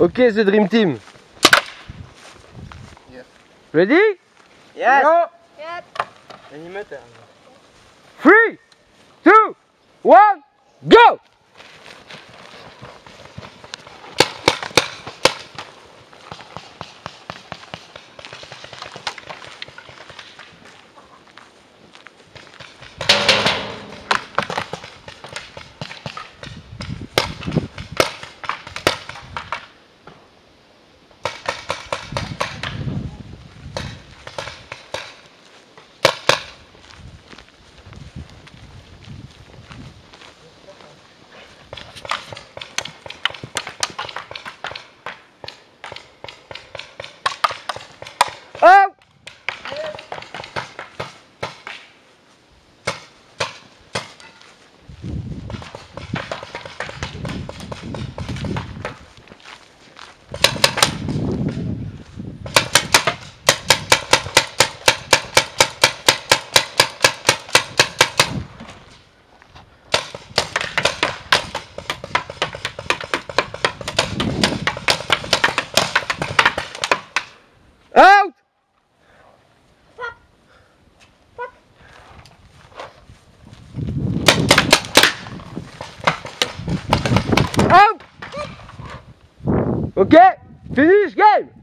Okay, the dream team. Yeah. Ready? Yes. Yep. Animateur. Three, two, one, go! Oh! Okay, finish game!